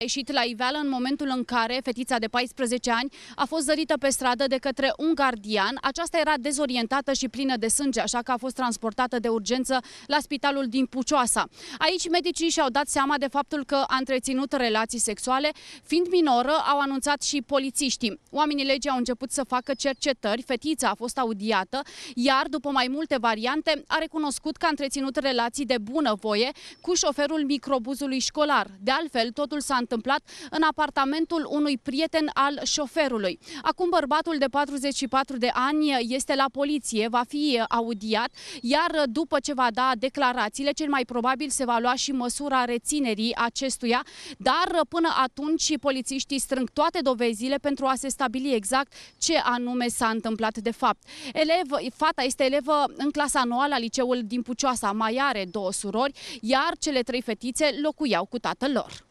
ieșit la iveală în momentul în care fetița de 14 ani a fost zărită pe stradă de către un gardian. Aceasta era dezorientată și plină de sânge, așa că a fost transportată de urgență la spitalul din Pucioasa. Aici medicii și-au dat seama de faptul că a întreținut relații sexuale. Fiind minoră, au anunțat și polițiștii. Oamenii legii au început să facă cercetări, fetița a fost audiată, iar după mai multe variante a recunoscut că a întreținut relații de bună voie cu șoferul microbuzului școlar. De altfel, totul s-a întâmplat în apartamentul unui prieten al șoferului. Acum bărbatul de 44 de ani este la poliție, va fi audiat, iar după ce va da declarațiile, cel mai probabil se va lua și măsura reținerii acestuia, dar până atunci polițiștii strâng toate dovezile pentru a se stabili exact ce anume s-a întâmplat de fapt. Elev, fata este elevă în clasa nouă la liceul din Pucioasa, mai are două surori, iar cele trei fetițe locuiau cu tatăl lor.